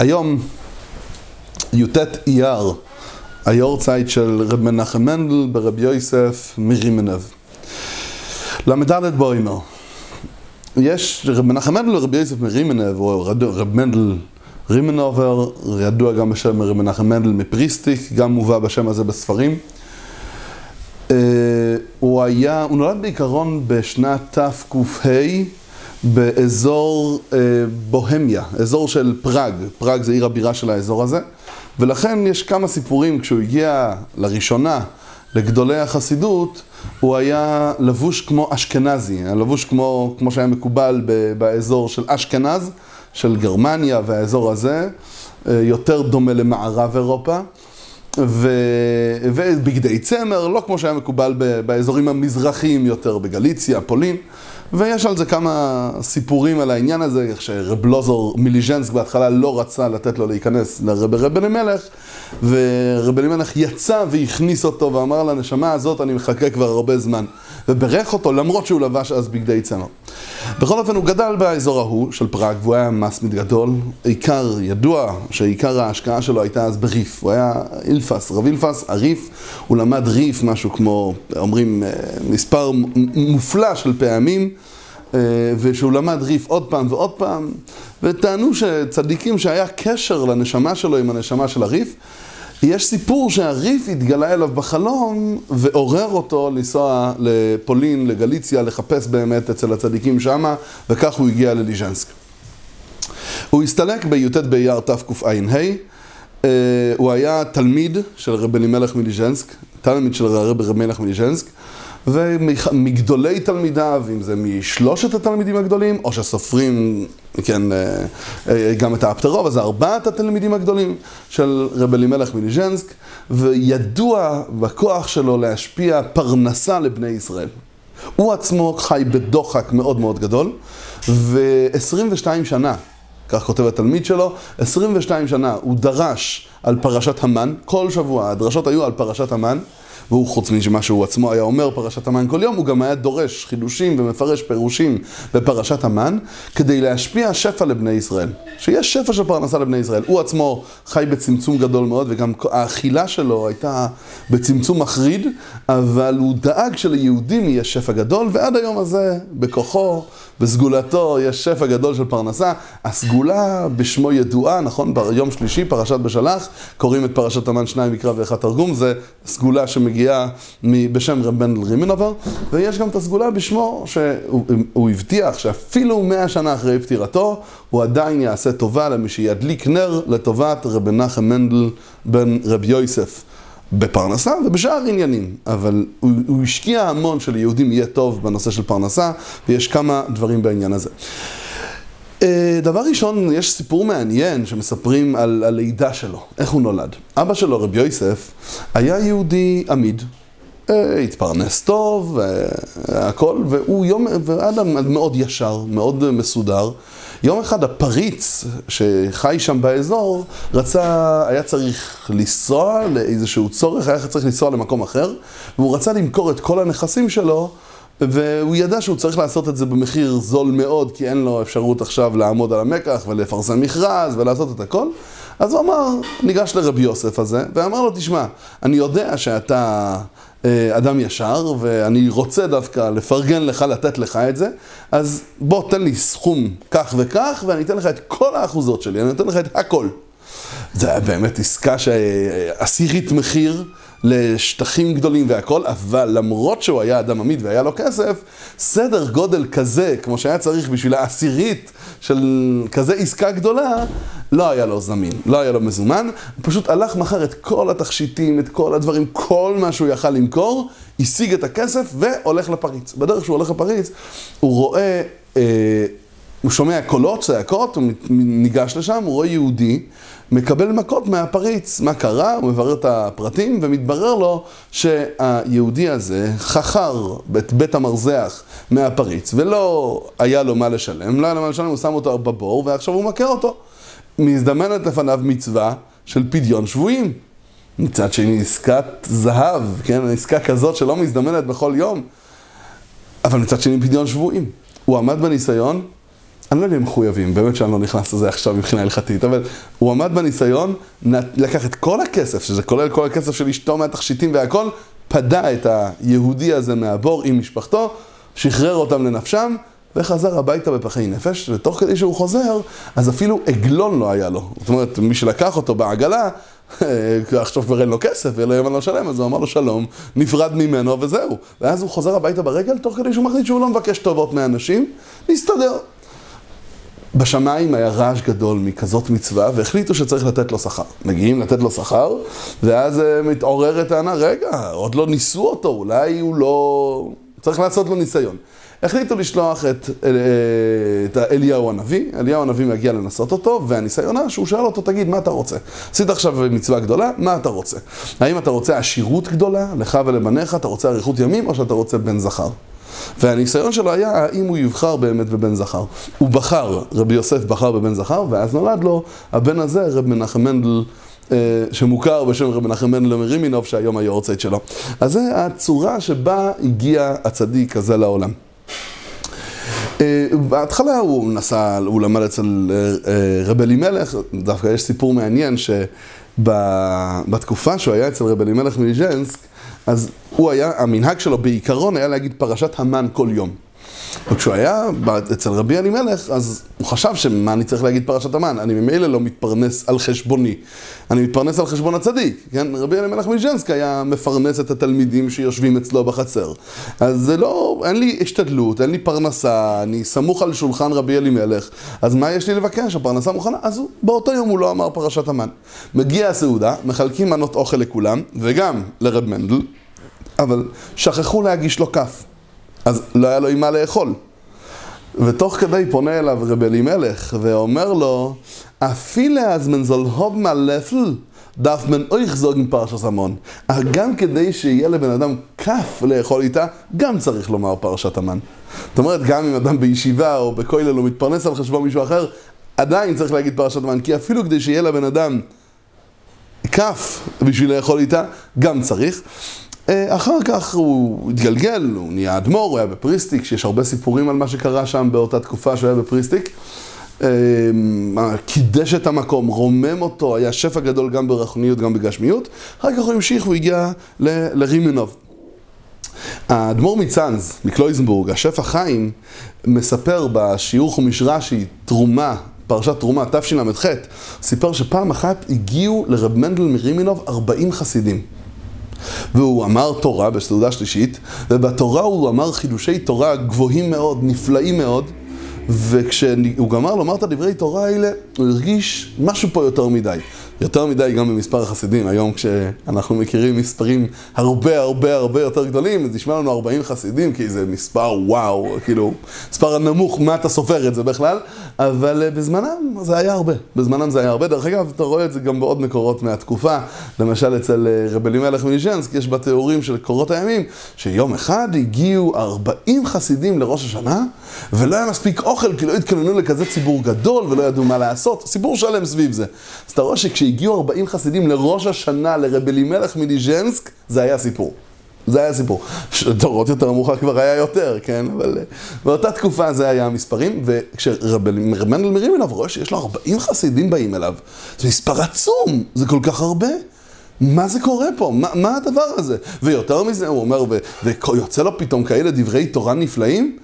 היום, י"ט אייר, היורצייט של רב מנחם מנדל ברב יוסף מרימנב. ל"ד בוימר. יש רב מנחם מנדל ורב יוסף מרימנב, או רב מנדל רימנובר, ידוע גם בשם רב מנחם מנדל מפריסטיק, גם מובא בשם הזה בספרים. Uh, הוא היה, הוא נולד בעיקרון בשנת תק"ה באזור uh, בוהמיה, אזור של פראג, פראג זה עיר הבירה של האזור הזה, ולכן יש כמה סיפורים, כשהוא הגיע לראשונה לגדולי החסידות, הוא היה לבוש כמו אשכנזי, היה לבוש כמו, כמו שהיה מקובל ב, באזור של אשכנז, של גרמניה והאזור הזה, uh, יותר דומה למערב אירופה. ו... ובגדי צמר, לא כמו שהיה מקובל באזורים המזרחיים יותר, בגליציה, פולין. ויש על זה כמה סיפורים על העניין הזה, איך שרב לוזור מיליז'נסק בהתחלה לא רצה לתת לו להיכנס לרב רב אלימלך, ורב אלימלך יצא והכניס אותו ואמר לנשמה הזאת, אני מחכה כבר הרבה זמן. וברך אותו למרות שהוא לבש אז בגדי צמר. בכל אופן הוא גדל באזור ההוא של פראג והוא היה מסמיד גדול. עיקר, ידוע שעיקר ההשקעה שלו הייתה אז בריף. הוא היה אילפס, רב אילפס, הריף. הוא למד ריף משהו כמו, אומרים, מספר מופלא של פעמים. ושהוא למד ריף עוד פעם ועוד פעם, וטענו שצדיקים שהיה קשר לנשמה שלו עם הנשמה של הריף, יש סיפור שהריף התגלה אליו בחלום ועורר אותו לנסוע לפולין, לגליציה, לחפש באמת אצל הצדיקים שמה, וכך הוא הגיע לליז'נסק. הוא הסתלק בי"ט באייר תקע"ה, הוא היה תלמיד של רב אלימלך מליז'נסק, תלמיד של רב אלימלך מליז'נסק, ומגדולי תלמידיו, אם זה משלושת התלמידים הגדולים, או שסופרים, כן, גם את האפטרוב, אז ארבעת התלמידים הגדולים של רב אלימלך מליז'נסק, וידוע בכוח שלו להשפיע פרנסה לבני ישראל. הוא עצמו חי בדוחק מאוד מאוד גדול, ו-22 שנה, כך כותב התלמיד שלו, 22 שנה הוא דרש על פרשת המן, כל שבוע הדרשות היו על פרשת המן. והוא חוץ ממה שהוא עצמו היה אומר פרשת המן כל יום, הוא גם היה דורש חידושים ומפרש פירושים בפרשת המן, כדי להשפיע שפע לבני ישראל. שיש שפע של פרנסה לבני ישראל. הוא עצמו חי בצמצום גדול מאוד, וגם האכילה שלו הייתה בצמצום מחריד, אבל הוא דאג שליהודים יהיה שפע גדול, ועד היום הזה, בכוחו, בסגולתו, יש שפע גדול של פרנסה. הסגולה בשמו ידועה, נכון? ביום שלישי, פרשת בשלח, קוראים את פרשת המן שניים מקרא ואחד תרגום, זה סגולה שמגיעה מגיעה בשם רב בנדל רימנובר, ויש גם את הסגולה בשמו שהוא הבטיח שאפילו מאה שנה אחרי פטירתו, הוא עדיין יעשה טובה למי שידליק נר לטובת רב מנחם מנדל בן רב יוסף. בפרנסה ובשאר עניינים, אבל הוא, הוא השקיע המון שליהודים יהיה טוב בנושא של פרנסה, ויש כמה דברים בעניין הזה. דבר ראשון, יש סיפור מעניין שמספרים על הלידה שלו, איך הוא נולד. אבא שלו, רבי יוסף, היה יהודי עמיד, התפרנס טוב, הכל, והוא יום, ואדם מאוד ישר, מאוד מסודר. יום אחד הפריץ שחי שם באזור, רצה, היה צריך לנסוע לאיזשהו צורך, היה צריך לנסוע למקום אחר, והוא רצה למכור את כל הנכסים שלו והוא ידע שהוא צריך לעשות את זה במחיר זול מאוד, כי אין לו אפשרות עכשיו לעמוד על המקח ולפרסם מכרז ולעשות את הכל. אז הוא אמר, ניגש לרבי יוסף הזה, ואמר לו, תשמע, אני יודע שאתה אה, אדם ישר, ואני רוצה דווקא לפרגן לך, לתת לך את זה, אז בוא, תן לי סכום כך וכך, ואני אתן לך את כל האחוזות שלי, אני אתן לך את הכל. זה היה באמת עסקה שעשירית מחיר. לשטחים גדולים והכל, אבל למרות שהוא היה אדם עמיד והיה לו כסף, סדר גודל כזה, כמו שהיה צריך בשביל העשירית של כזה עסקה גדולה, לא היה לו זמין, לא היה לו מזומן, הוא פשוט הלך, מכר את כל התכשיטים, את כל הדברים, כל מה שהוא יכל למכור, השיג את הכסף והולך לפריץ. בדרך שהוא הולך לפריץ, הוא רואה... אה, הוא שומע קולות, צעקות, הוא ניגש לשם, הוא רואה יהודי, מקבל מכות מהפריץ. מה קרה? הוא מברר את הפרטים, ומתברר לו שהיהודי הזה חכר את בית המרזח מהפריץ, ולא היה לו מה לשלם, לא היה לו מה לשלם, הוא שם אותו בבור, ועכשיו הוא מכה אותו. מזדמנת לפניו מצווה של פדיון שבויים. מצד שני, עסקת זהב, כן? עסקה כזאת שלא מזדמנת בכל יום. אבל מצד שני, פדיון שבויים. הוא עמד בניסיון, אני לא יודע אם מחויבים, באמת שאני לא נכנס לזה עכשיו מבחינה הלכתית, אבל הוא עמד בניסיון, לקח את כל הכסף, שזה כולל כל הכסף של אשתו מהתכשיטים והכל, פדה את היהודי הזה מהבור עם משפחתו, שחרר אותם לנפשם, וחזר הביתה בפחי נפש, ותוך כדי שהוא חוזר, אז אפילו עגלון לא היה לו. זאת אומרת, מי שלקח אותו בעגלה, עכשיו כבר אין לו כסף, ואין לו ימין לשלם, אז הוא אמר לו שלום, נפרד ממנו וזהו. ואז הוא חוזר הביתה ברגל, תוך כדי שהוא מחליט שהוא לא מבקש טובות מאנשים, להסתדר. בשמיים היה רעש גדול מכזאת מצווה, והחליטו שצריך לתת לו שכר. מגיעים לתת לו שכר, ואז uh, מתעוררת טענה, רגע, עוד לא ניסו אותו, אולי הוא לא... צריך לעשות לו ניסיון. החליטו לשלוח את, אה, את אליהו הנביא, אליהו הנביא מגיע לנסות אותו, והניסיון היה שהוא שאל אותו, תגיד, מה אתה רוצה? עשית עכשיו מצווה גדולה, מה אתה רוצה? האם אתה רוצה עשירות גדולה, לך ולבניך, אתה רוצה אריכות ימים, או שאתה רוצה בן זכר? והניסיון שלו היה האם הוא יבחר באמת בבן זכר. הוא בחר, רבי יוסף בחר בבן זכר, ואז נולד לו הבן הזה, רב מנחם מנדל. אה, שמוכר בשם רב מנחם מנדל מרימינוב, שהיום היורצייט שלו. אז זו הצורה שבה הגיע הצדיק הזה לעולם. אה, בהתחלה הוא נסע, הוא למד אצל אה, רב אלימלך, דווקא יש סיפור מעניין שבתקופה שהוא היה אצל רב אלימלך מליז'נסק, אז הוא היה, המנהג שלו בעיקרון היה להגיד פרשת המן כל יום. וכשהוא היה אצל רבי אלימלך, אז הוא חשב שמה אני צריך להגיד פרשת המן? אני ממילא לא מתפרנס על חשבוני. אני מתפרנס על חשבון הצדיק, כן? רבי אלימלך מז'נסק היה מפרנס את התלמידים שיושבים אצלו בחצר. אז זה לא, אין לי השתדלות, אין לי פרנסה, אני סמוך על שולחן רבי אלימלך, אז מה יש לי לבקש? הפרנסה מוכנה? אז הוא, באותו יום הוא לא אמר פרשת המן. מגיע הסעודה, מחלקים מנות אוכל לכולם, וגם לרב מנדל, אבל שכחו להגיש לו כף. אז לא היה לו עם מה לאכול. ותוך כדי פונה אליו רב אלימלך ואומר לו, אפילה אז הוב מהלפל, דף מן אויך זוגן פרשת המון. גם כדי שיהיה לבן אדם כף לאכול איתה, גם צריך לומר פרשת המן. זאת אומרת, גם אם אדם בישיבה או בכולל הוא מתפרנס על חשבון מישהו אחר, עדיין צריך להגיד פרשת המן, כי אפילו כדי שיהיה לבן אדם כף בשביל לאכול איתה, גם צריך. אה, אחר כך הוא התגלגל, הוא נהיה אדמו"ר, הוא היה בפריסטיק, שיש הרבה סיפורים על מה שקרה שם באותה תקופה שהוא היה בפריסטיק. אה, קידש את המקום, רומם אותו, היה שפע גדול גם ברחוניות, גם בגשמיות. אחר כך הוא המשיך, הוא הגיע לרימנוב. האדמו"ר מצאנז, מקלויזנבורג, השפע חיים, מספר בשיעור חומיש רש"י, תרומה, פרשת תרומה, תשל"ח, סיפר שפעם אחת הגיעו לרב מנדל מרימינוב 40 חסידים. והוא אמר תורה בסעודה שלישית, ובתורה הוא אמר חידושי תורה גבוהים מאוד, נפלאים מאוד, וכשהוא גמר לומר את הדברי תורה האלה, הוא הרגיש משהו פה יותר מדי. יותר מדי גם במספר החסידים. היום כשאנחנו מכירים מספרים הרבה הרבה הרבה יותר גדולים, אז נשמע לנו 40 חסידים, כי זה מספר וואו, כאילו, מספר הנמוך, מה אתה סופר את זה בכלל? אבל אה, בזמנם זה היה הרבה. בזמנם זה היה הרבה. דרך אגב, אתה רואה את זה גם בעוד מקורות מהתקופה. למשל אצל אה, רב אלימלך מליז'נסק, יש בתיאורים של קורות הימים, שיום אחד הגיעו 40 חסידים לראש השנה, ולא היה מספיק אוכל, כי לא התכוננו לכזה ציבור גדול, ולא ידעו מה לעשות. סיפור שלם סביב זה. אז אתה רואה שכש... כשהגיעו 40 חסידים לראש השנה לרב אלימלך מליז'נסק, זה היה סיפור. זה היה סיפור. דורות יותר מאוחר כבר היה יותר, כן? אבל אה, באותה תקופה זה היה המספרים, וכשרב מנדל מרים אליו רואה שיש לו 40 חסידים באים אליו, זה מספר עצום, זה כל כך הרבה. מה זה קורה פה? מה, מה הדבר הזה? ויותר מזה, הוא אומר, ויוצא לו פתאום כאלה דברי תורה נפלאים?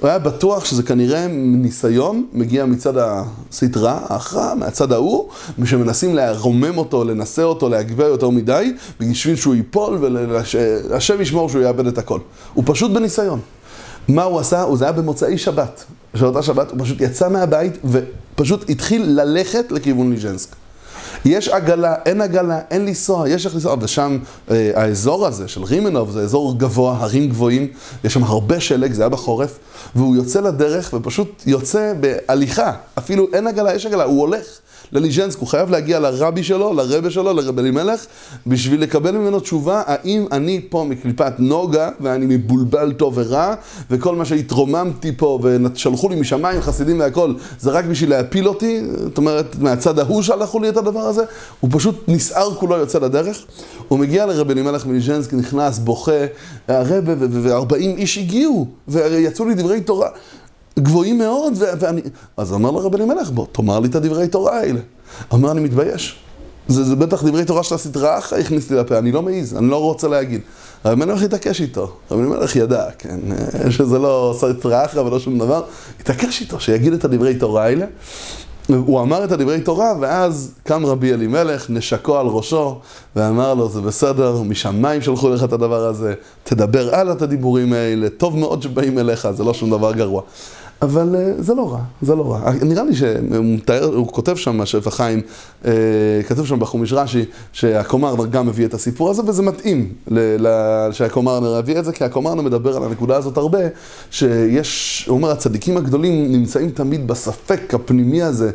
הוא היה בטוח שזה כנראה ניסיון מגיע מצד הסטרה, ההכרעה, מהצד ההוא, שמנסים לרומם אותו, לנסה אותו, להגביה יותר מדי, בשביל שהוא ייפול והשם ישמור שהוא יאבד את הכל. הוא פשוט בניסיון. מה הוא עשה? זה היה במוצאי שבת. של אותה שבת הוא פשוט יצא מהבית ופשוט התחיל ללכת לכיוון ליז'נסק. יש עגלה, אין עגלה, אין לנסוע, יש איך לנסוע, ושם אה, האזור הזה של רימנוב זה אזור גבוה, הרים גבוהים, יש שם הרבה שלג, זה היה בחורף, והוא יוצא לדרך ופשוט יוצא בהליכה, אפילו אין עגלה, יש עגלה, הוא הולך. לליז'נסק, הוא חייב להגיע לרבי שלו, לרבה שלו, לרב אלימלך, בשביל לקבל ממנו תשובה האם אני פה מקליפת נוגה ואני מבולבל טוב ורע, וכל מה שהתרוממתי פה ושלחו לי משמיים חסידים והכל, זה רק בשביל להפיל אותי, זאת אומרת, מהצד ההוא שלחו לי את הדבר הזה, הוא פשוט נסער כולו יוצא לדרך, הוא מגיע לרב אלימלך מליז'נסק, נכנס, בוכה, הרבה ו-40 איש הגיעו, ויצאו לי דברי תורה. גבוהים מאוד, ואני... אז אמר לו רב אלימלך, בוא, תאמר לי את הדברי תורה האלה. אמר, אני מתבייש. זה, זה בטח דברי תורה של הסדרה אחת הכניס לי לפה, אני לא מעז, אני לא רוצה להגיד. רב אלימלך התעקש איתו, רב אלימלך ידע, כן, שזה לא סדרה אחת ולא שום דבר, התעקש איתו, שיגיד את הדברי תורה האלה. הוא אמר את הדברי תורה, ואז קם רבי אלימלך, נשקו על ראשו, ואמר לו, זה בסדר, משמיים שלחו לך את הדבר הזה, תדבר הלאה את הדיבורים האלה, טוב מאוד שבאים אליך, זה לא שום דבר גרוע. אבל uh, זה לא רע, זה לא רע. נראה לי שהוא מתאר, הוא כותב שם, שפע החיים, uh, כתוב שם בחומיש רש"י, שהקומרנר גם מביא את הסיפור הזה, וזה מתאים שהקומרנר יביא את זה, כי הקומרנר מדבר על הנקודה הזאת הרבה, שיש, הוא אומר, הצדיקים הגדולים נמצאים תמיד בספק הפנימי הזה,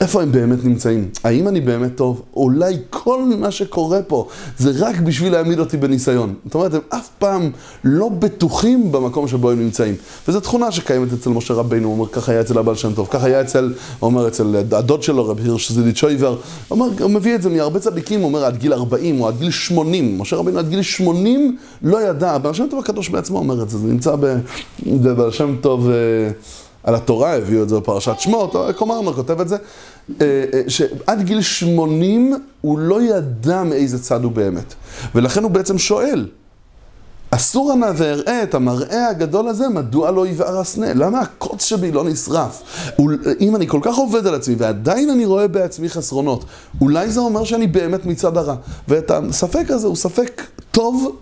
איפה הם באמת נמצאים? האם אני באמת טוב? אולי כל מה שקורה פה זה רק בשביל להעמיד אותי בניסיון. זאת אומרת, הם אף פעם לא בטוחים במקום שבו הם נמצאים. וזו תכונה שקיימת אצל משה רב רבינו, הוא אומר, ככה היה אצל הבעל שם טוב, ככה היה אצל, הוא אומר, אצל הדוד שלו, רבי הירש זיליצ'ויבר, הוא אומר, הוא מביא את זה מהרבה צדיקים, הוא אומר, עד גיל 40 או עד גיל 80, משה רבינו עד גיל 80 לא ידע, הבעל שם טוב הקדוש בעצמו אומר את זה, זה נמצא בבעל שם טוב... אה, על התורה, הביאו את זה בפרשת שמות, קומרנו כותב את זה, אה, אה, שעד גיל 80 הוא לא ידע מאיזה צד הוא באמת. ולכן הוא בעצם שואל, אסור הנא ואראה את המראה הגדול הזה, מדוע לא יבער הסנה? למה הקוץ שבי לא נשרף? אם אני כל כך עובד על עצמי ועדיין אני רואה בעצמי חסרונות, אולי זה אומר שאני באמת מצד הרע. ואת הספק הזה הוא ספק טוב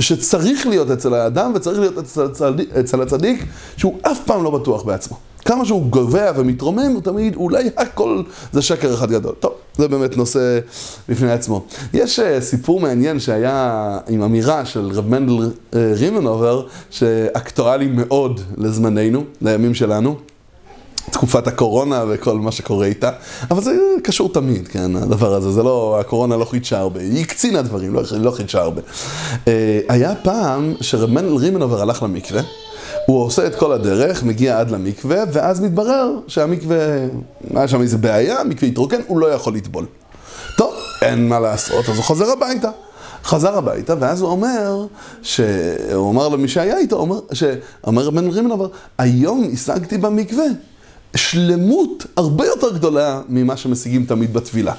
שצריך להיות אצל האדם וצריך להיות אצל אצל הצדיק שהוא אף פעם לא בטוח בעצמו. כמה שהוא גובע ומתרומם, הוא תמיד, אולי הכל זה שקר אחד גדול. טוב, זה באמת נושא בפני עצמו. יש uh, סיפור מעניין שהיה עם אמירה של רב מנדל uh, רימנובר, שאקטואלי מאוד לזמננו, לימים שלנו. תקופת הקורונה וכל מה שקורה איתה, אבל זה קשור תמיד, כן, הדבר הזה, זה לא, הקורונה לא חידשה הרבה, היא הקצינה דברים, לא, לא חידשה הרבה. Uh, היה פעם שרב מנדל רימנובר הלך למקווה, הוא עושה את כל הדרך, מגיע עד למקווה, ואז מתברר שהמקווה, היה שם איזה בעיה, המקווה התרוקן, הוא לא יכול לטבול. טוב, אין מה לעשות, אז הוא חוזר הביתה. חזר הביתה, ואז הוא אומר, שהוא אמר למי שהיה איתו, הוא אומר, שאומר בן רימנובר, היום השגתי במקווה שלמות הרבה יותר גדולה ממה שמשיגים תמיד בטבילה.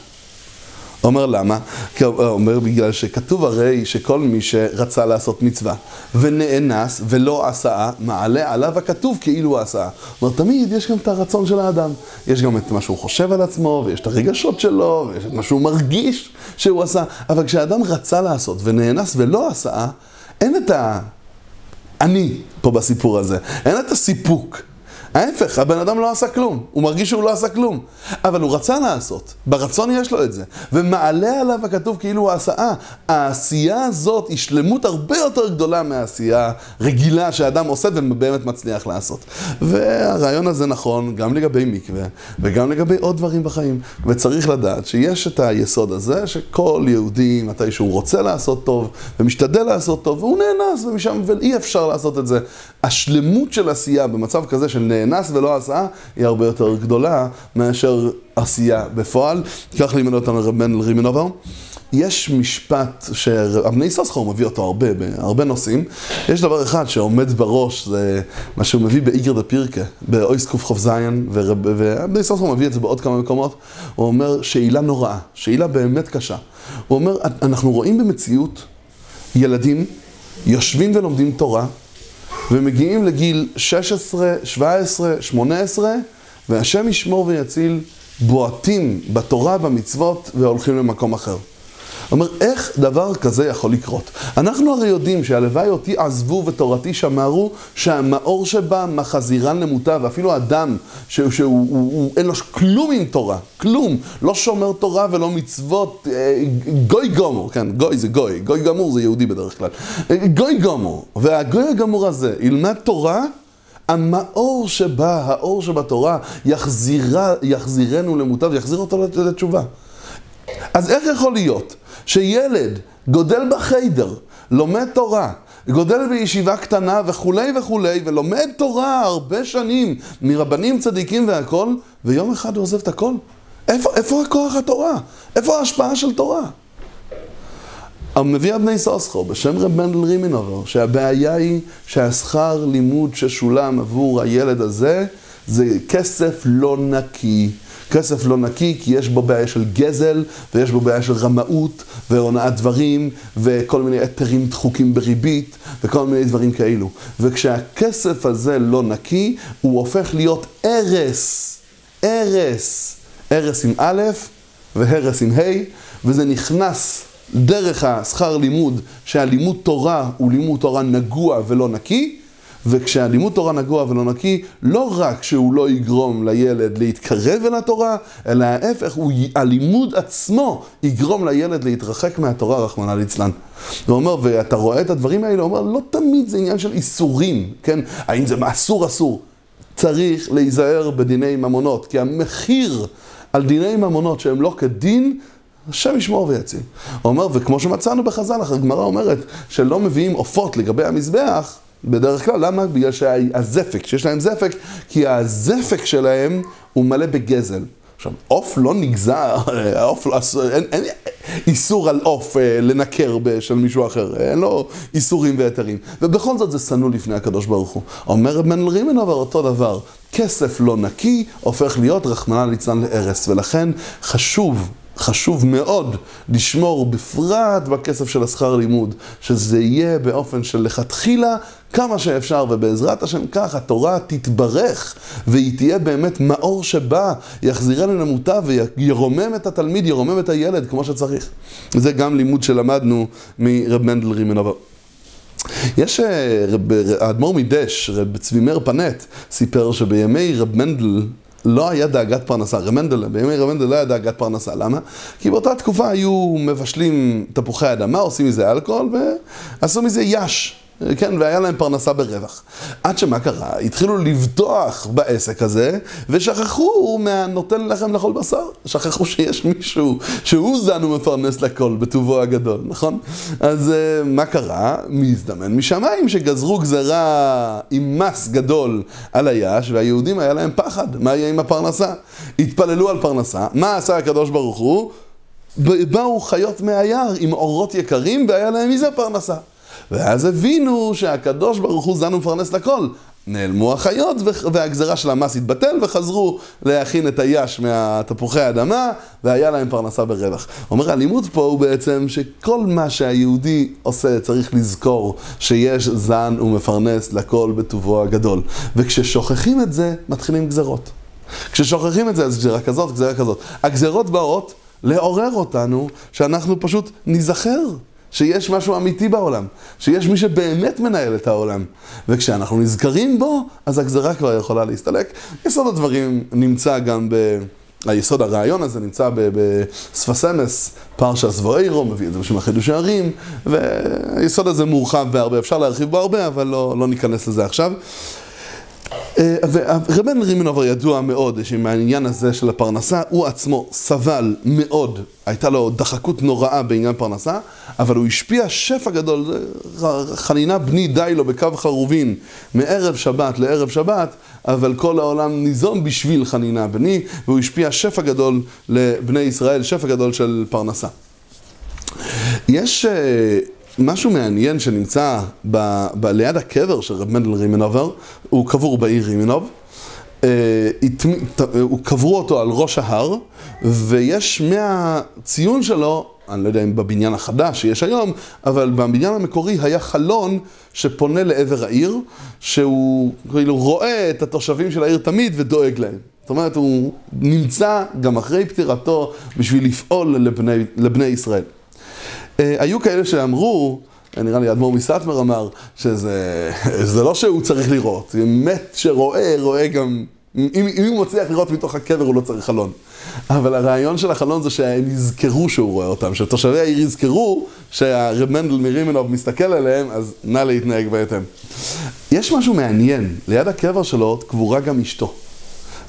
אומר למה? אומר בגלל שכתוב הרי שכל מי שרצה לעשות מצווה ונאנס ולא עשה, מעלה עליו הכתוב כאילו עשה. אומר, תמיד יש גם את הרצון של האדם. יש גם את מה שהוא חושב על עצמו, ויש את הרגשות שלו, ויש את מה שהוא מרגיש שהוא עשה. אבל כשאדם רצה לעשות ונאנס ולא עשה, אין את ה... אני פה בסיפור הזה. אין את הסיפוק. ההפך, הבן אדם לא עשה כלום, הוא מרגיש שהוא לא עשה כלום. אבל הוא רצה לעשות, ברצון יש לו את זה. ומעלה עליו הכתוב כאילו הוא עשה. העשייה הזאת היא שלמות הרבה יותר גדולה מהעשייה רגילה שאדם עושה ובאמת מצליח לעשות. והרעיון הזה נכון גם לגבי מקווה וגם לגבי עוד דברים בחיים. וצריך לדעת שיש את היסוד הזה שכל יהודי, מתי שהוא רוצה לעשות טוב ומשתדל לעשות טוב, והוא נאנס ומשם, ואי אפשר לעשות את זה. השלמות של עשייה במצב כזה של נאנס ולא עשה, היא הרבה יותר גדולה מאשר עשייה בפועל. כך לימד אותנו רב מנדל רימנובר. יש משפט שאבני סוסחור מביא אותו הרבה, בהרבה נושאים. יש דבר אחד שעומד בראש, זה מה שהוא מביא באיגר דה פירקה, באויס זיין, ואבני סוסחור מביא את זה בעוד כמה מקומות. הוא אומר שאלה נוראה, שאלה באמת קשה. הוא אומר, אנחנו רואים במציאות ילדים יושבים ולומדים תורה, ומגיעים לגיל 16, 17, 18, והשם ישמור ויציל, בועטים בתורה, במצוות, והולכים למקום אחר. אומר, איך דבר כזה יכול לקרות? אנחנו הרי יודעים שהלוואי אותי עזבו ותורתי שמרו, שהמאור שבה מחזירן למוטב, אפילו אדם שהוא, שהוא הוא, הוא, אין לו כלום עם תורה, כלום, לא שומר תורה ולא מצוות, אה, גוי גמור, כן, גוי זה גוי, גוי גמור זה יהודי בדרך כלל, אה, גוי גמור, והגוי הגמור הזה ילמד תורה, המאור שבה, האור שבתורה, יחזירה, יחזירנו למוטב, יחזיר אותו לתשובה. אז איך יכול להיות שילד גודל בחיידר, לומד תורה, גודל בישיבה קטנה וכולי וכולי, ולומד תורה הרבה שנים מרבנים צדיקים והכל, ויום אחד הוא עוזב את הכל? איפה, איפה הכוח התורה? איפה ההשפעה של תורה? מביא בני סוסחו בשם רב מנדל רימינובר, שהבעיה היא שהשכר לימוד ששולם עבור הילד הזה זה כסף לא נקי. כסף לא נקי כי יש בו בעיה של גזל ויש בו בעיה של רמאות והונאת דברים וכל מיני היתרים דחוקים בריבית וכל מיני דברים כאלו. וכשהכסף הזה לא נקי הוא הופך להיות הרס, הרס, הרס עם א' והרס עם ה' וזה נכנס דרך השכר לימוד שהלימוד תורה הוא לימוד תורה נגוע ולא נקי וכשהלימוד תורה נגוע ולא נקי, לא רק שהוא לא יגרום לילד להתקרב אל התורה, אלא ההפך, הוא, הלימוד עצמו יגרום לילד להתרחק מהתורה, רחמנא ליצלן. הוא אומר, ואתה רואה את הדברים האלה, הוא אומר, לא תמיד זה עניין של איסורים, כן? האם זה אסור אסור? צריך להיזהר בדיני ממונות, כי המחיר על דיני ממונות שהם לא כדין, השם ישמור ויציל. הוא אומר, וכמו שמצאנו בחז"ל, הגמרא אומרת שלא מביאים עופות לגבי המזבח, בדרך כלל, למה? בגלל שהזפק, שיש להם זפק, כי הזפק שלהם הוא מלא בגזל. עכשיו, עוף לא נגזר, עוף לא, אין, אין איסור על עוף אה, לנקר של מישהו אחר, אין לו איסורים והיתרים. ובכל זאת זה שנוא לפני הקדוש ברוך הוא. אומר רב מנל רימנובר אותו דבר, כסף לא נקי הופך להיות רחמנא ליצלן להרס, ולכן חשוב חשוב מאוד לשמור בפרט בכסף של השכר לימוד, שזה יהיה באופן של לכתחילה כמה שאפשר, ובעזרת השם כך התורה תתברך, והיא תהיה באמת מאור שבא, יחזירנו למוטב וירומם את התלמיד, ירומם את הילד כמו שצריך. וזה גם לימוד שלמדנו מרב מנדל רימנובר. יש, אה, האדמו"ר מדש, רב צבי מאיר פנט, סיפר שבימי רב מנדל לא היה דאגת פרנסה, רמנדל, בימי רמנדל לא היה דאגת פרנסה, למה? כי באותה תקופה היו מבשלים תפוחי אדמה, עושים מזה אלכוהול ועשו מזה יש. כן, והיה להם פרנסה ברווח. עד שמה קרה? התחילו לבטוח בעסק הזה, ושכחו מהנותן לחם לאכול בשר. שכחו שיש מישהו שהוא זן ומפרנס לכל בטובו הגדול, נכון? אז uh, מה קרה? מזדמן משמיים שגזרו גזרה עם מס גדול על היש, והיהודים היה להם פחד, מה יהיה עם הפרנסה? התפללו על פרנסה, מה עשה הקדוש ברוך הוא? באו חיות מהיער עם אורות יקרים והיה להם מזה פרנסה. ואז הבינו שהקדוש ברוך הוא זן ומפרנס לכל. נעלמו החיות והגזרה של המס התבטל וחזרו להכין את היש מהתפוחי האדמה והיה להם פרנסה ברווח. אומר הלימוד פה הוא בעצם שכל מה שהיהודי עושה צריך לזכור שיש זן ומפרנס לכל בטובו הגדול. וכששוכחים את זה, מתחילים גזרות. כששוכחים את זה, אז גזרה כזאת, גזרה כזאת. הגזרות באות לעורר אותנו שאנחנו פשוט ניזכר שיש משהו אמיתי בעולם, שיש מי שבאמת מנהל את העולם. וכשאנחנו נזכרים בו, אז הגזרה כבר יכולה להסתלק. יסוד הדברים נמצא גם ב... היסוד הרעיון הזה נמצא בספסמס, פרשה סבואירו, מביא את זה בשביל החידוש הערים, והיסוד הזה מורחב בהרבה, אפשר להרחיב בו הרבה, אבל לא, לא ניכנס לזה עכשיו. אה, ורבן רימנובר ידוע מאוד שמהעניין הזה של הפרנסה, הוא עצמו סבל מאוד, הייתה לו דחקות נוראה בעניין פרנסה, אבל הוא השפיע שפע גדול, חנינה בני די לו בקו חרובין מערב שבת לערב שבת, אבל כל העולם ניזום בשביל חנינה בני, והוא השפיע שפע גדול לבני ישראל, שפע גדול של פרנסה. יש... משהו מעניין שנמצא ב, ב, ליד הקבר של רב מנדל רימנובר, הוא קבור בעיר רימנוב, אה, הוא קברו אותו על ראש ההר, ויש מהציון שלו, אני לא יודע אם בבניין החדש שיש היום, אבל בבניין המקורי היה חלון שפונה לעבר העיר, שהוא כאילו רואה את התושבים של העיר תמיד ודואג להם. זאת אומרת, הוא נמצא גם אחרי פטירתו בשביל לפעול לבני, לבני ישראל. אה, היו כאלה שאמרו, נראה לי אדמו"ר מסטמר אמר, שזה לא שהוא צריך לראות, מת שרואה, רואה גם, אם, אם הוא מצליח לראות מתוך הקבר הוא לא צריך חלון. אבל הרעיון של החלון זה שהם יזכרו שהוא רואה אותם, שתושבי העיר יזכרו שהרב מנדל מרימנוב מסתכל עליהם, אז נא להתנהג בהתאם. יש משהו מעניין, ליד הקבר שלו קבורה גם אשתו.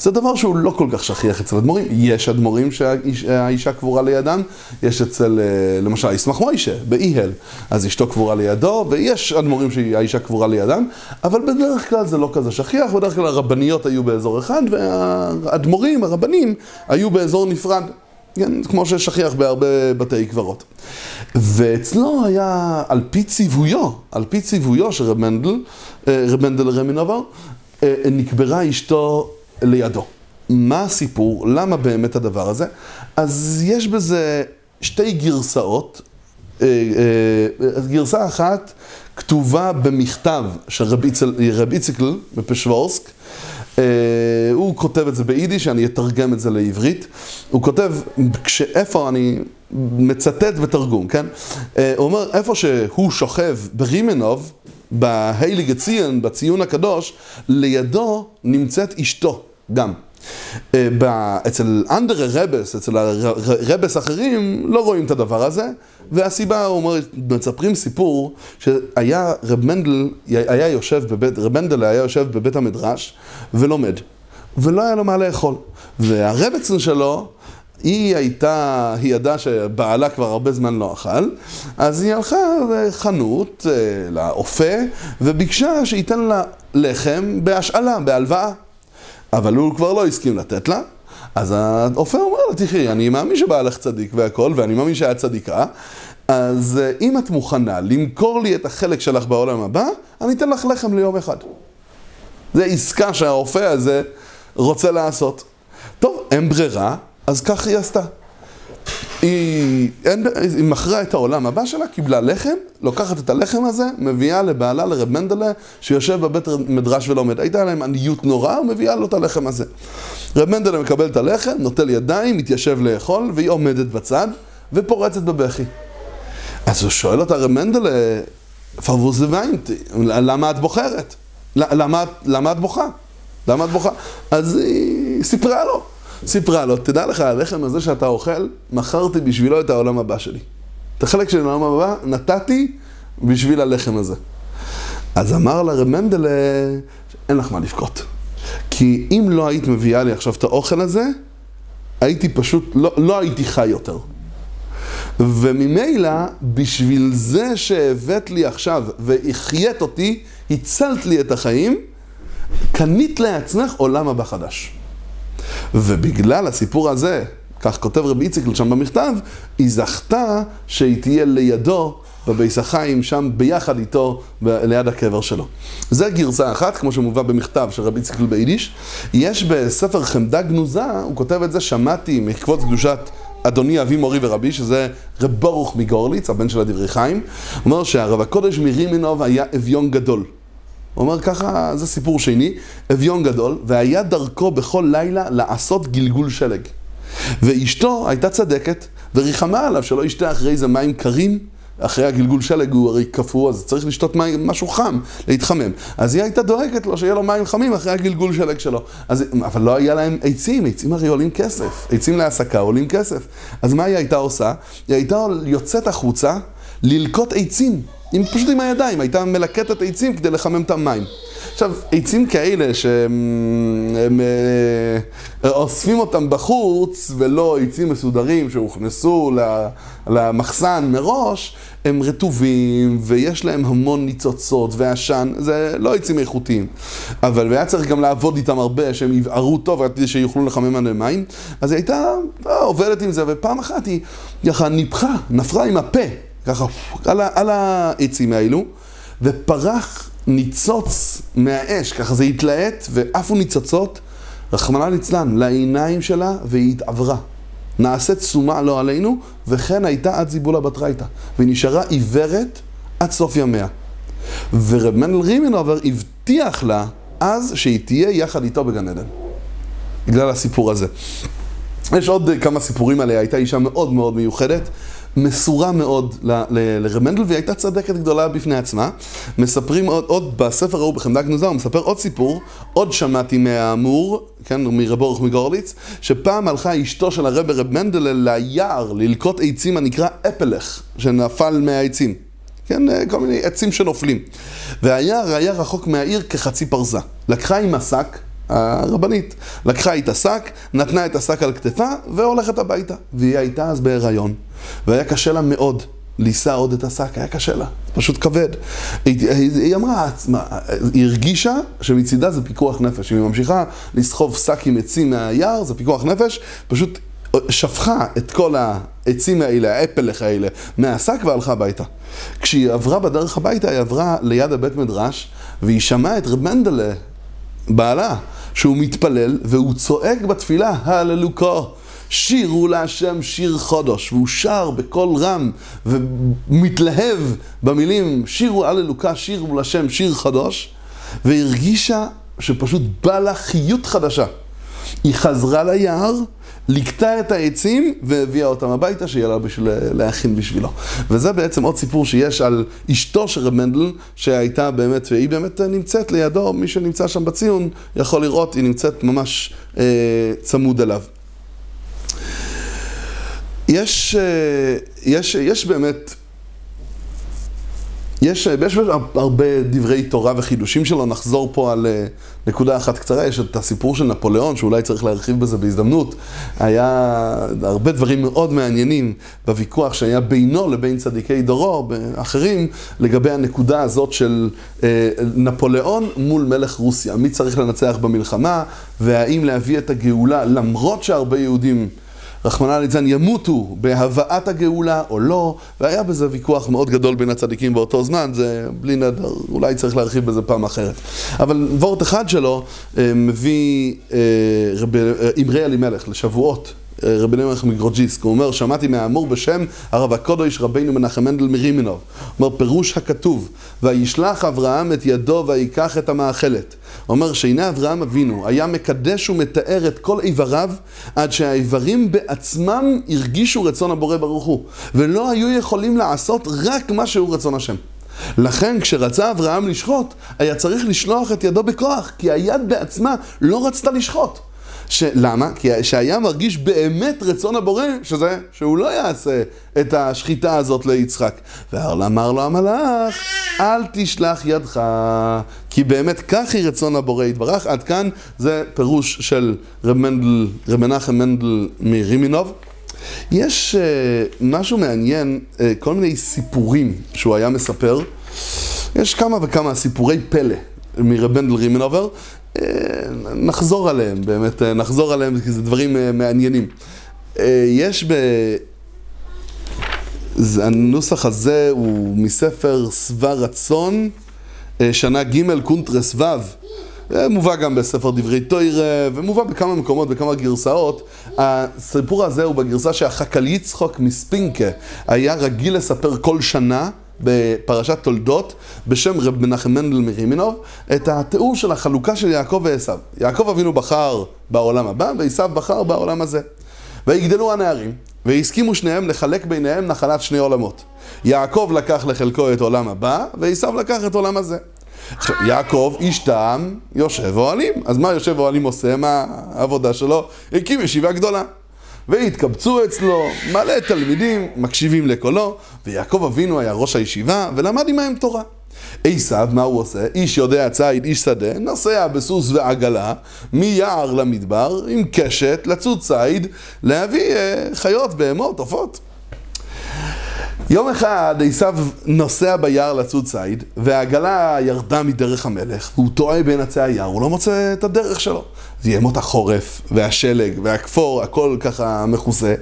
זה דבר שהוא לא כל כך שכיח אצל אדמו"רים. יש אדמו"רים שהאישה קבורה לידם, יש אצל, אה, למשל, ישמח מוישה, באיהל, אז אשתו קבורה לידו, ויש אדמו"רים שהאישה קבורה לידם, אבל בדרך כלל זה לא כזה שכיח, בדרך כלל הרבניות היו באזור אחד, והאדמו"רים, הרבנים, היו באזור נפרד. כן, כמו ששכיח בהרבה בתי קברות. ואצלו היה, על פי ציוויו, על פי ציוויו של רב מנדל, אה, רב מנדל רמינובר, אה, נקברה אשתו לידו. מה הסיפור? למה באמת הדבר הזה? אז יש בזה שתי גרסאות. גרסה אחת כתובה במכתב של רבי איציקל בפשוורסק. Uh, הוא כותב את זה ביידיש, אני אתרגם את זה לעברית. הוא כותב, כשאיפה, אני מצטט בתרגום, כן? הוא אומר, איפה שהוא שוכב ברימנוב, בהייליג ציון, בציון הקדוש, לידו נמצאת אשתו גם. אה, אצל אנדרה רבס, אצל הרבס אחרים, לא רואים את הדבר הזה, והסיבה, הוא אומר, מספרים סיפור שהיה רב מנדל, היה יושב בבית, רב מנדל היה יושב בבית המדרש ולומד, ולא היה לו מה לאכול. והרבצן שלו, היא הייתה, היא ידעה שבעלה כבר הרבה זמן לא אכל, אז היא הלכה לחנות, אה, לאופה, וביקשה שייתן לה לחם בהשאלה, בהלוואה. אבל הוא כבר לא הסכים לתת לה, אז האופה אומר לה, תחי, אני מאמין שבעלך צדיק והכל, ואני מאמין שהיה צדיקה, אז אה, אם את מוכנה למכור לי את החלק שלך בעולם הבא, אני אתן לך לחם ליום אחד. זה עסקה שהאופה הזה רוצה לעשות. טוב, אין ברירה, אז כך היא עשתה. היא, אין, היא מכרה את העולם הבא שלה, קיבלה לחם, לוקחת את הלחם הזה, מביאה לבעלה, לרב מנדלה, שיושב בבית מדרש ולומד. הייתה להם עניות נוראה, ומביאה לו את הלחם הזה. רב מנדלה מקבל את הלחם, נוטל ידיים, מתיישב לאכול, והיא עומדת בצד, ופורצת בבכי. אז הוא שואל אותה, רב מנדלה, פרבוזה ויינטי, למה את בוחרת? למה, למה את בוכה? למה את בוכה? אז היא סיפרה לו. סיפרה לו, תדע לך, הלחם הזה שאתה אוכל, מכרתי בשבילו את העולם הבא שלי. את החלק של העולם הבא נתתי בשביל הלחם הזה. אז אמר לה רב מנדלה, אין לך מה לבכות. כי אם לא היית מביאה לי עכשיו את האוכל הזה, הייתי פשוט, לא, לא הייתי חי יותר. וממילא, בשביל זה שהבאת לי עכשיו והחיית אותי, הצלת לי את החיים, קנית לעצמך עולם הבא חדש. ובגלל הסיפור הזה, כך כותב רבי איציק שם במכתב, היא זכתה שהיא תהיה לידו בביס החיים, שם ביחד איתו, ליד הקבר שלו. זה גרסה אחת, כמו שמובא במכתב של רבי איציק ביידיש. יש בספר חמדה גנוזה, הוא כותב את זה, שמעתי מכבוד קדושת אדוני אבי מורי ורבי, שזה רב ברוך מגורליץ, הבן של הדברי חיים, אומר שהרב הקודש מרימינוב היה אביון גדול. הוא אומר ככה, זה סיפור שני, אביון גדול, והיה דרכו בכל לילה לעשות גלגול שלג. ואשתו הייתה צדקת, וריחמה עליו שלא ישתה אחרי איזה מים קרים, אחרי הגלגול שלג הוא הרי קפוא, אז צריך לשתות מים, משהו חם, להתחמם. אז היא הייתה דואגת לו שיהיה לו מים חמים אחרי הגלגול שלג שלו. אז, אבל לא היה להם עצים, עצים הרי עולים כסף. עצים להעסקה עולים כסף. אז מה היא הייתה עושה? היא הייתה יוצאת החוצה ללקוט עצים. עם, פשוט עם הידיים, הייתה מלקטת עצים כדי לחמם את המים. עכשיו, עצים כאלה שהם אה, אוספים אותם בחוץ, ולא עצים מסודרים שהוכנסו למחסן מראש, הם רטובים, ויש להם המון ניצוצות ועשן, זה לא עצים איכותיים. אבל היה צריך גם לעבוד איתם הרבה, שהם יבערו טוב, כדי שיוכלו לחמם עליהם מים. אז היא הייתה אה, עובדת עם זה, ופעם אחת היא ככה ניפחה, נפרה עם הפה. ככה, על, העצים האלו, ופרח ניצוץ מהאש, ככה זה התלהט, ועפו ניצוצות, רחמנא ליצלן, לעיניים שלה, והיא התעברה. נעשית תשומה לא עלינו, וכן הייתה עד זיבולה בתרייתא, והיא נשארה עיוורת עד סוף ימיה. ורב מנדל רימנובר הבטיח לה אז שהיא תהיה יחד איתו בגן עדן. בגלל הסיפור הזה. יש עוד כמה סיפורים עליה, הייתה אישה מאוד מאוד מיוחדת. מסורה מאוד לרב מנדל, והיא הייתה צדקת גדולה בפני עצמה. מספרים עוד, עוד בספר ההוא בחמדה גנוזה, הוא מספר עוד סיפור, עוד שמעתי מהאמור, כן, מרב אורך מגורליץ, שפעם הלכה אשתו של הרב רב מנדל ליער ללקוט עצים הנקרא אפלך, שנפל מהעצים. כן, כל מיני עצים שנופלים. והיער היה רחוק מהעיר כחצי פרזה. לקחה עם השק, הרבנית, לקחה את השק, נתנה את השק על כתפה והולכת הביתה. והיא הייתה אז בהיריון. והיה קשה לה מאוד לישא עוד את השק, היה קשה לה, פשוט כבד. היא, היא, היא אמרה, היא הרגישה שמצידה זה פיקוח נפש. אם היא ממשיכה לסחוב שק עם עצים מהיער, זה פיקוח נפש, פשוט שפכה את כל העצים האלה, האפלך האלה, מהשק והלכה הביתה. כשהיא עברה בדרך הביתה, היא עברה ליד הבית מדרש, והיא שמעה את רב מנדלה, בעלה, שהוא מתפלל, והוא צועק בתפילה, הללוקו. שירו להשם שיר חודש, והוא שר בקול רם ומתלהב במילים שירו הללוקה, שירו להשם שיר חדש, והרגישה שפשוט בא לה חיות חדשה. היא חזרה ליער, ליקטה את העצים והביאה אותם הביתה שיהיה לה בשביל להכין בשבילו. וזה בעצם עוד סיפור שיש על אשתו של רב מנדל, שהייתה באמת, והיא באמת נמצאת לידו, מי שנמצא שם בציון יכול לראות, היא נמצאת ממש אה, צמוד אליו. יש, אה, יש, יש באמת יש, יש הרבה דברי תורה וחידושים שלו, נחזור פה על אה, נקודה אחת קצרה, יש את הסיפור של נפוליאון, שאולי צריך להרחיב בזה בהזדמנות. היה הרבה דברים מאוד מעניינים בוויכוח שהיה בינו לבין צדיקי דורו, אחרים, לגבי הנקודה הזאת של אה, נפוליאון מול מלך רוסיה. מי צריך לנצח במלחמה, והאם להביא את הגאולה למרות שהרבה יהודים... רחמנא ליצלן, ימותו בהבאת הגאולה או לא, והיה בזה ויכוח מאוד גדול בין הצדיקים באותו זמן, זה בלי נדר, אולי צריך להרחיב בזה פעם אחרת. אבל וורט אחד שלו אה, מביא אה, אה, אמרי אלימלך לשבועות. רבי נמרח מגרוג'יסק, הוא אומר, שמעתי מהאמור בשם הרב הקודש רבינו מנחם מנדל מרימינוב. הוא אומר, פירוש הכתוב, וישלח אברהם את ידו ויקח את המאכלת. הוא אומר שהנה אברהם אבינו היה מקדש ומתאר את כל איבריו עד שהאיברים בעצמם הרגישו רצון הבורא ברוך הוא, ולא היו יכולים לעשות רק מה שהוא רצון השם. לכן כשרצה אברהם לשחוט, היה צריך לשלוח את ידו בכוח, כי היד בעצמה לא רצתה לשחוט. למה? כי שהיה מרגיש באמת רצון הבורא, שזה, שהוא לא יעשה את השחיטה הזאת ליצחק. ואמר לו המלאך, אל תשלח ידך, כי באמת כך היא רצון הבורא יתברך. עד כאן זה פירוש של רב, מנדל, מנחם מנדל מרימינוב. יש uh, משהו מעניין, uh, כל מיני סיפורים שהוא היה מספר. יש כמה וכמה סיפורי פלא מרב מנדל רימינובר, אה, נחזור עליהם, באמת, אה, נחזור עליהם כי זה דברים אה, מעניינים. יש ב... הנוסח הזה הוא מספר שבע רצון, שנה ג' קונטרס ו', מובא גם בספר דברי תורה, ומובא בכמה מקומות, בכמה גרסאות. הסיפור הזה הוא בגרסה שהחקל יצחק מספינקא היה רגיל לספר כל שנה. בפרשת תולדות, בשם רב מנחם מנדל מרימינוב, את התיאור של החלוקה של יעקב ועשו. יעקב אבינו בחר בעולם הבא, ועשו בחר בעולם הזה. ויגדלו הנערים, והסכימו שניהם לחלק ביניהם נחלת שני עולמות. יעקב לקח לחלקו את עולם הבא, ועשו לקח את עולם הזה. יעקב, איש טעם, יושב אוהלים. אז מה יושב אוהלים עושה? מה העבודה שלו? הקים ישיבה גדולה. והתקבצו אצלו מלא תלמידים, מקשיבים לקולו, ויעקב אבינו היה ראש הישיבה, ולמד עמהם תורה. עשיו, מה הוא עושה? איש יודע ציד, איש שדה, נוסע בסוס ועגלה, מיער למדבר, עם קשת, לצוד ציד, להביא אה, חיות, בהמות, עופות. יום אחד עשיו נוסע ביער לצוד ציד, והעגלה ירדה מדרך המלך, והוא טועה בין עצי היער, הוא לא מוצא את הדרך שלו. זה ימות החורף, והשלג, והכפור, הכל ככה מכוסה.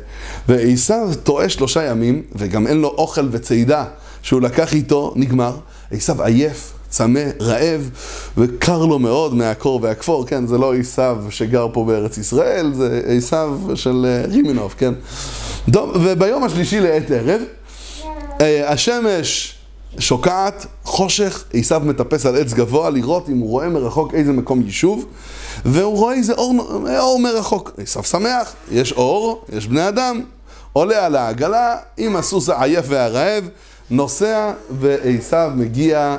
ועשיו טועה שלושה ימים, וגם אין לו אוכל וצידה שהוא לקח איתו, נגמר. עשיו עייף, צמא, רעב, וקר לו מאוד מהקור והכפור, כן, זה לא עשיו שגר פה בארץ ישראל, זה עשיו של אה, רימינוב, כן. טוב, וביום השלישי לעת ערב, השמש שוקעת, חושך, עשיו מטפס על עץ גבוה לראות אם הוא רואה מרחוק איזה מקום יישוב והוא רואה איזה אור, אור מרחוק. עשיו שמח, יש אור, יש בני אדם, עולה על העגלה עם הסוס העייף והרעב, נוסע ועשיו מגיע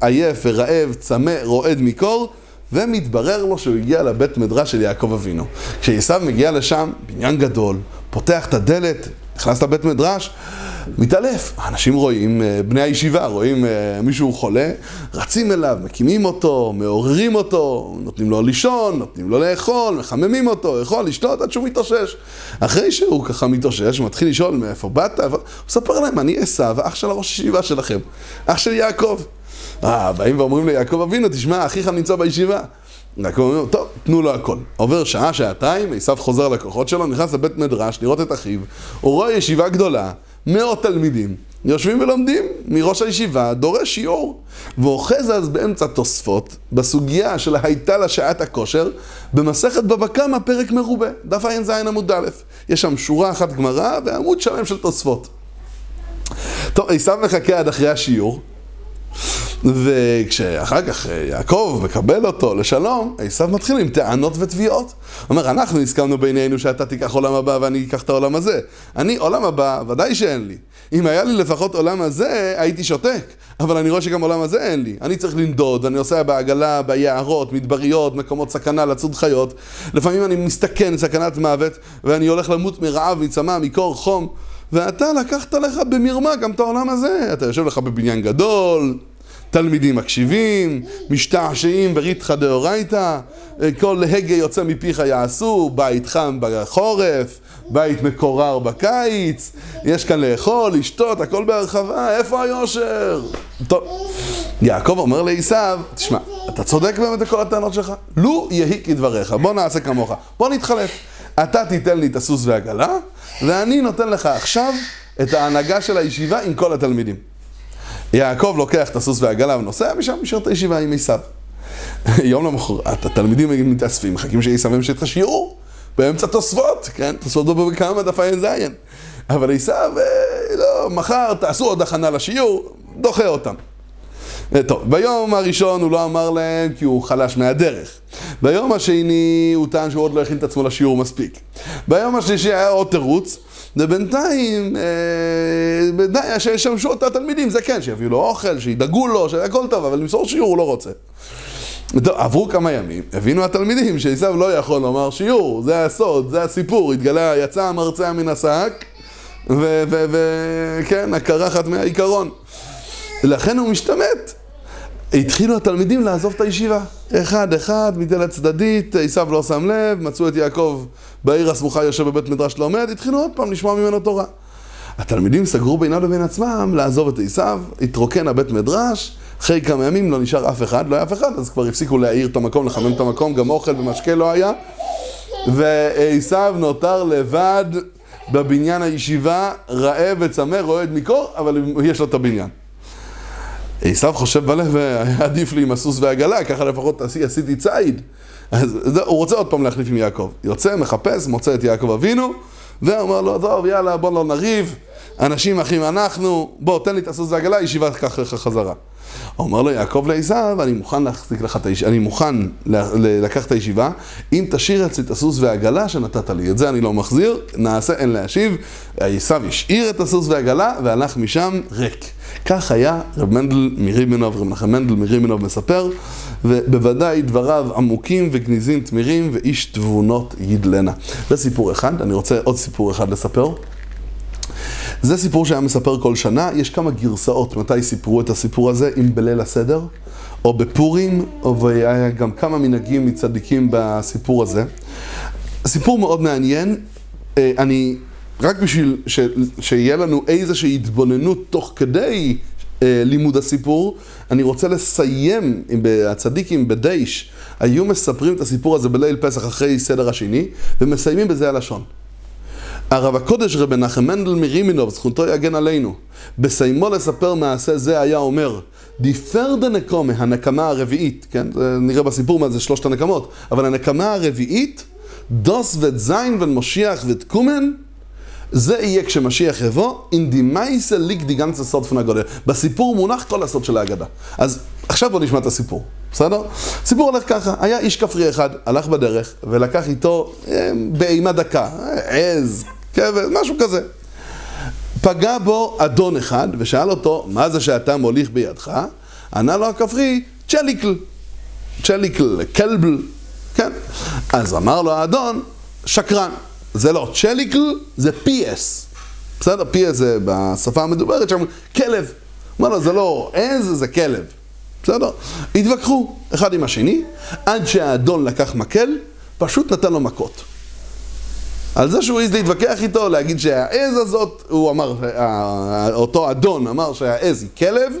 עייף ורעב, צמא, רועד מקור ומתברר לו שהוא הגיע לבית מדרש של יעקב אבינו. כשעשיו מגיע לשם, בניין גדול, פותח את הדלת, נכנס לבית מדרש מתעלף. אנשים רואים, אה, בני הישיבה רואים אה, מישהו חולה, רצים אליו, מקימים אותו, מעוררים אותו, נותנים לו לישון, נותנים לו לאכול, מחממים אותו, לאכול, לשתות עד שהוא מתאושש. אחרי שהוא ככה מתאושש, מתחיל לשאול מאיפה באת, הוא מספר להם, אני עשו, אח של הראש הישיבה שלכם, אח של יעקב. אה, באים ואומרים ליעקב אבינו, תשמע, אחיך נמצא בישיבה. יעקב אומר, טוב, תנו לו הכל. עובר שעה, שעתיים, עשיו חוזר לכוחות שלו, נכנס לבית מדרש לראות את אחיו, הוא רואה ישיבה גדולה, מאות תלמידים, יושבים ולומדים מראש הישיבה, דורש שיעור. ואוחז אז באמצע תוספות, בסוגיה של הייתה לה שעת הכושר, במסכת בבא קמא פרק מרובה, דף ע"ז עמוד א'. יש שם שורה אחת גמרא ועמוד שלם של תוספות. טוב, עשיו מחכה עד אחרי השיעור, וכשאחר כך יעקב מקבל אותו לשלום, עשיו מתחיל עם טענות ותביעות. הוא אומר, אנחנו הסכמנו בינינו שאתה תיקח עולם הבא ואני אקח את העולם הזה. אני, עולם הבא, ודאי שאין לי. אם היה לי לפחות עולם הזה, הייתי שותק. אבל אני רואה שגם עולם הזה אין לי. אני צריך לנדוד, אני נוסע בעגלה, ביערות, מדבריות, מקומות סכנה לצוד חיות. לפעמים אני מסתכן סכנת מוות, ואני הולך למות מרעב, מצמא, מקור, חום. ואתה לקחת לך במרמה גם את העולם הזה. אתה יושב לך בבניין גדול, תלמידים מקשיבים, משתעשעים בריתחא דאורייתא, כל הגה יוצא מפיך יעשו, בית חם בחורף, בית מקורר בקיץ, יש כאן לאכול, לשתות, הכל בהרחבה, איפה היושר? טוב, יעקב אומר לעשו, תשמע, אתה צודק באמת בכל הטענות שלך? לו יהי כדבריך, בוא נעשה כמוך, בוא נתחלף. אתה תיתן לי את הסוס והעגלה, ואני נותן לך עכשיו את ההנהגה של הישיבה עם כל התלמידים. יעקב לוקח את הסוס והעגלה ונוסע משם, נשאר את הישיבה עם עשיו. יום למחרת, התלמידים מתאספים, מחכים שעשיו ימשיך את השיעור, באמצע תוספות, כן? תוספות בכמה דף ע"ז. אבל עשיו, לא, מחר תעשו עוד הכנה לשיעור, דוחה אותם. טוב, ביום הראשון הוא לא אמר להם כי הוא חלש מהדרך. ביום השני הוא טען שהוא עוד לא הכין את עצמו לשיעור מספיק. ביום השלישי היה עוד תירוץ, ובינתיים, אה, שישמשו את התלמידים, זה כן, שיביאו לו אוכל, שידאגו לו, שהכל טוב, אבל למסור שיעור הוא לא רוצה. עברו כמה ימים, הבינו התלמידים שעשיו לא יכול לומר שיעור, זה הסוד, זה הסיפור, התגלה, יצא המרצע מן השק, וכן, הקרחת מהעיקרון. לכן הוא משתמט. התחילו התלמידים לעזוב את הישיבה. אחד אחד, מדלת צדדית, עשיו לא שם לב, מצאו את יעקב בעיר הסמוכה יושב בבית מדרש לומד, התחילו עוד פעם לשמוע ממנו תורה. התלמידים סגרו בינם לבין עצמם לעזוב את עשיו, התרוקן הבית מדרש, אחרי כמה ימים לא נשאר אף אחד, לא היה אף אחד, אז כבר הפסיקו להעיר את המקום, לחמם את המקום, גם אוכל ומשקה לא היה. ועשיו נותר לבד בבניין הישיבה, רעב וצמא, רועד מקור, אבל יש לו את הבניין. עשיו חושב בלב, היה עדיף לי עם הסוס והעגלה, ככה לפחות עשיתי ציד. אז הוא רוצה עוד פעם להחליף עם יעקב. יוצא, מחפש, מוצא את יעקב אבינו, ואומר לו, טוב, יאללה, בוא לא נריב, אנשים אחים אנחנו, בוא, תן לי את הסוס והעגלה, ישיבה לך חזרה. אומר לו יעקב לעשיו, אני מוכן להחזיק לך את הישיבה, אני מוכן לקחת את הישיבה, אם תשאיר אצלי את הסוס והעגלה שנתת לי. את זה אני לא מחזיר, נעשה, אין להשיב. עשיו השאיר את הסוס והעגלה והלך משם ריק. כך היה רב מנדל מרימנוב, רב מנחם מנדל מרימנוב מספר, ובוודאי דבריו עמוקים וגניזים תמירים ואיש תבונות ידלנה. זה סיפור אחד, אני רוצה עוד סיפור אחד לספר. זה סיפור שהיה מספר כל שנה, יש כמה גרסאות מתי סיפרו את הסיפור הזה, אם בליל הסדר, או בפורים, והיה גם כמה מנהגים מצדיקים בסיפור הזה. סיפור מאוד מעניין, אני, רק בשביל ש, שיהיה לנו איזושהי התבוננות תוך כדי אה, לימוד הסיפור, אני רוצה לסיים, עם הצדיקים בדייש, היו מספרים את הסיפור הזה בליל פסח אחרי סדר השני, ומסיימים בזה הלשון. הרב הקודש רבי מנחם מנדל מרימינוב, זכותו יגן עלינו, בסיימו לספר מעשה זה היה אומר, דיפר דנקומה, הנקמה הרביעית, כן? נראה בסיפור מה זה שלושת הנקמות, אבל הנקמה הרביעית, דוס וזין ומשיח ותקומן, זה יהיה כשמשיח יבוא, אינדימייסה ליק דיגנצה סוד פנה גודל. בסיפור מונח כל הסוד של ההגדה. אז עכשיו בוא נשמע את הסיפור, בסדר? הסיפור הולך ככה, היה איש כפרי אחד, הלך בדרך, ולקח איתו אה, באימה דקה, עז, כבש, משהו כזה. פגע בו אדון אחד, ושאל אותו, מה זה שאתה מוליך בידך? ענה לו הכפרי, צ'ליקל. צ'ליקל, כלבל, כן. אז אמר לו האדון, שקרן. זה לא צ'ליקל, זה פי-אס. בסדר? פי-אס זה בשפה המדוברת שם, כלב. אמר לו, זה לא עז, זה כלב. בסדר? התווכחו אחד עם השני, עד שהאדון לקח מקל, פשוט נתן לו מכות. על זה שהוא העז להתווכח איתו, להגיד שהעז הזאת, הוא אמר, אותו אדון אמר שהעז היא כלב,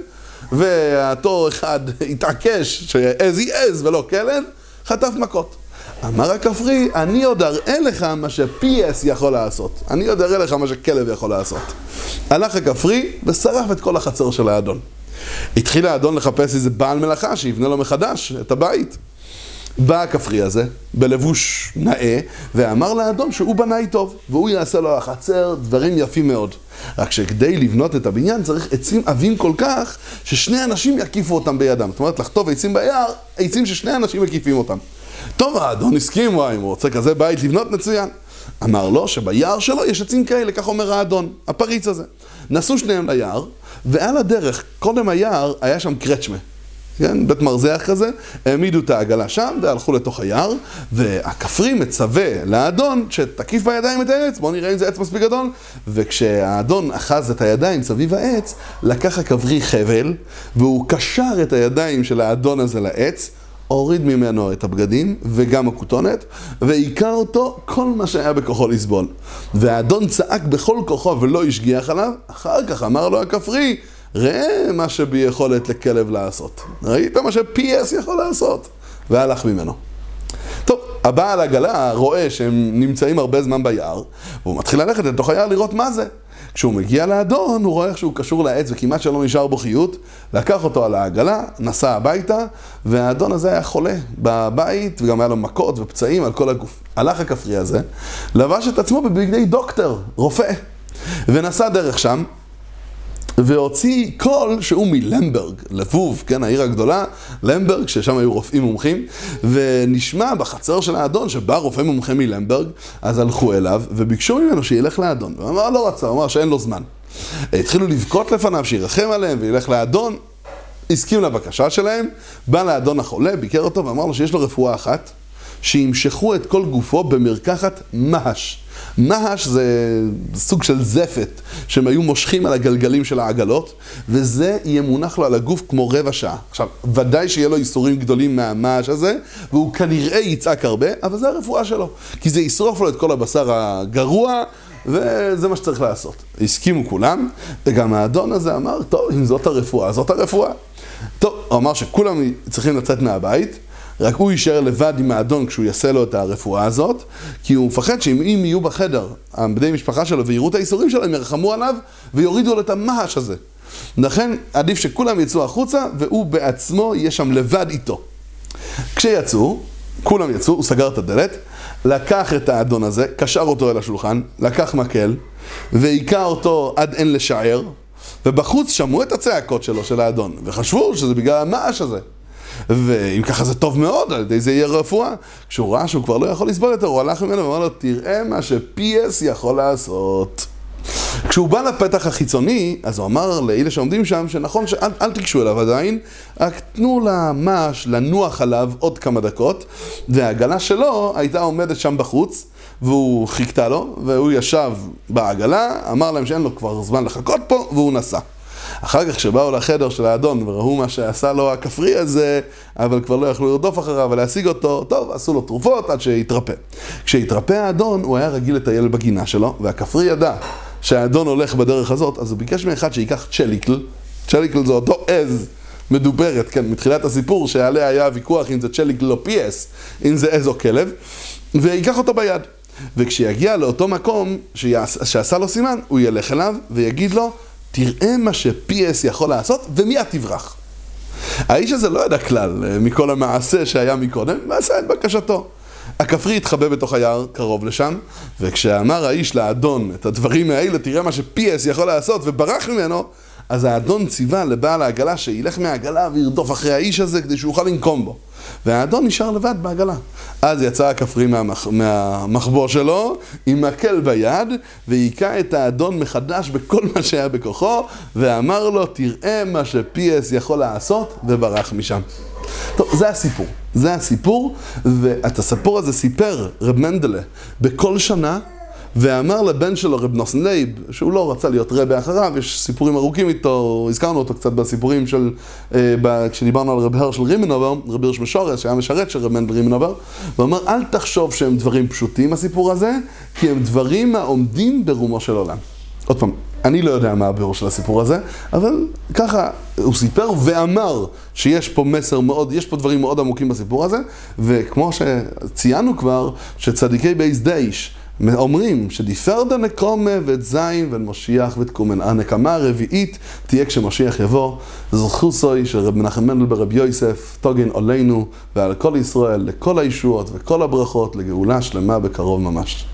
ואותו אחד התעקש שהעז היא עז ולא כלב, חטף מכות. אמר הכפרי, אני עוד אראה לך מה שפייס יכול לעשות. אני עוד אראה לך מה שכלב יכול לעשות. הלך הכפרי ושרף את כל החצר של האדון. התחיל האדון לחפש איזה בעל מלאכה שיבנה לו מחדש את הבית. בא הכפרי הזה, בלבוש נאה, ואמר לאדון שהוא בנאי טוב, והוא יעשה לו החצר דברים יפים מאוד. רק שכדי לבנות את הבניין צריך עצים עבים כל כך, ששני אנשים יקיפו אותם בידם. זאת אומרת, לחטוב עצים ביער, עצים ששני אנשים מקיפים אותם. טוב, האדון הסכים, וואי, אם הוא רוצה כזה בית לבנות, מצוין. אמר לו שביער שלו יש עצים כאלה, כך אומר האדון, הפריץ הזה. נסעו שניהם ליער, ועל הדרך, קודם היער, היה שם קרצ'מה. כן, בית מרזח כזה, העמידו את העגלה שם והלכו לתוך היער והכפרי מצווה לאדון שתקיף בידיים את העץ, בואו נראה אם זה עץ מספיק גדול וכשהאדון אחז את הידיים סביב העץ, לקח הכפרי חבל והוא קשר את הידיים של האדון הזה לעץ הוריד ממנו את הבגדים וגם הכותונת, והיכה אותו כל מה שהיה בכוחו לסבול. והאדון צעק בכל כוחו ולא השגיח עליו, אחר כך אמר לו הכפרי, ראה מה שביכולת לכלב לעשות. ראית מה שפי.אס יכול לעשות? והלך ממנו. טוב, הבעל עגלה רואה שהם נמצאים הרבה זמן ביער, והוא מתחיל ללכת לתוך היער לראות מה זה. כשהוא מגיע לאדון, הוא רואה איך שהוא קשור לעץ וכמעט שלא נשאר בו חיות, לקח אותו על העגלה, נסע הביתה, והאדון הזה היה חולה בבית, וגם היה לו מכות ופצעים על כל הגוף. הלך הכפרי הזה, לבש את עצמו בבגדי דוקטור, רופא, ונסע דרך שם, והוציא קול שהוא מלמברג, לבוב, כן, העיר הגדולה, למברג, ששם היו רופאים מומחים, ונשמע בחצר של האדון שבא רופא מומחה מלמברג, אז הלכו אליו וביקשו ממנו שילך לאדון. הוא אמר, לא רצה, הוא אמר שאין לו זמן. התחילו לבכות לפניו, שירחם עליהם וילך לאדון, הסכים לבקשה שלהם, בא לאדון החולה, ביקר אותו ואמר לו שיש לו רפואה אחת, שימשכו את כל גופו במרקחת מהש. מהש זה סוג של זפת שהם היו מושכים על הגלגלים של העגלות וזה יהיה מונח לו על הגוף כמו רבע שעה. עכשיו, ודאי שיהיה לו איסורים גדולים מהמהש הזה והוא כנראה יצעק הרבה, אבל זה הרפואה שלו. כי זה ישרוף לו את כל הבשר הגרוע וזה מה שצריך לעשות. הסכימו כולם, וגם האדון הזה אמר, טוב, אם זאת הרפואה, זאת הרפואה. טוב, הוא אמר שכולם צריכים לצאת מהבית. רק הוא יישאר לבד עם האדון כשהוא יעשה לו את הרפואה הזאת, כי הוא מפחד שאם יהיו בחדר בני משפחה שלו ויראו את האיסורים שלו, הם ירחמו עליו ויורידו לו את המהש הזה. לכן עדיף שכולם יצאו החוצה והוא בעצמו יהיה שם לבד איתו. כשיצאו, כולם יצאו, הוא סגר את הדלת, לקח את האדון הזה, קשר אותו אל השולחן, לקח מקל והיכה אותו עד אין לשער, ובחוץ שמעו את הצעקות שלו, של האדון, וחשבו שזה בגלל המעש הזה. ואם ככה זה טוב מאוד, על ידי זה יהיה רפואה. כשהוא ראה שהוא כבר לא יכול לסבול יותר, הוא הלך ממנו ואמר לו, תראה מה ש-PS יכול לעשות. כשהוא בא לפתח החיצוני, אז הוא אמר לאלה שעומדים שם, שנכון שאל תיגשו אליו עדיין, רק תנו למש לנוח עליו עוד כמה דקות, והעגלה שלו הייתה עומדת שם בחוץ, והוא חיכתה לו, והוא ישב בעגלה, אמר להם שאין לו כבר זמן לחכות פה, והוא נסע. אחר כך כשבאו לחדר של האדון וראו מה שעשה לו הכפרי הזה, אבל כבר לא יכלו לרדוף אחריו ולהשיג אותו, טוב, עשו לו תרופות עד שהתרפא. כשהתרפא האדון, הוא היה רגיל לטייל בגינה שלו, והכפרי ידע שהאדון הולך בדרך הזאת, אז הוא ביקש מאחד שייקח צ'ליקל, צ'ליקל זה אותו עז. מדוברת, כן, מתחילת הסיפור שעליה היה ויכוח אם זה צ'ליקל או פייס, אם זה או כלב, וייקח אותו ביד. וכשיגיע לאותו מקום שעשה לו סימן, הוא ילך אליו ויגיד לו, תראה מה ש-PS יכול לעשות, ומיד תברח. האיש הזה לא ידע כלל אה, מכל המעשה שהיה מקודם, ועשה את בקשתו. הכפרי התחבא בתוך היער קרוב לשם, וכשאמר האיש לאדון את הדברים האלה, תראה מה ש-PS יכול לעשות, וברח ממנו, אז האדון ציווה לבעל העגלה שילך מהעגלה וירדוף אחרי האיש הזה כדי שהוא יוכל לנקום בו. והאדון נשאר לבד בעגלה. אז יצא הכפרי מהמח... מהמחבוא שלו עם מקל ביד והיכה את האדון מחדש בכל מה שהיה בכוחו ואמר לו תראה מה שפייס יכול לעשות וברח משם. טוב, זה הסיפור. זה הסיפור, ואת הסיפור הזה סיפר רב מנדלה בכל שנה ואמר לבן שלו, רב נוסן לייב, שהוא לא רצה להיות רבה אחריו, יש סיפורים ארוכים איתו, הזכרנו אותו קצת בסיפורים של, אה, ב, כשדיברנו על רב הרשל רימנובר, רב הירש משרת, שהיה משרת של רב מנדל רימנובר, הוא אמר, אל תחשוב שהם דברים פשוטים, הסיפור הזה, כי הם דברים העומדים ברומו של עולם. עוד פעם, אני לא יודע מה הביאור של הסיפור הזה, אבל ככה הוא סיפר ואמר שיש פה מסר מאוד, יש פה דברים מאוד עמוקים בסיפור הזה, וכמו שציינו כבר, שצדיקי בייס דייש אומרים שדיפרדה נקומה ואת זין ואת משיח ואת קומן. הנקמה הרביעית תהיה כשמשיח יבוא. זכו סוי של רב מנחם מנדל ברב יוסף, טוגן עלינו ועל כל ישראל, לכל הישועות וכל הברכות, לגאולה שלמה בקרוב ממש.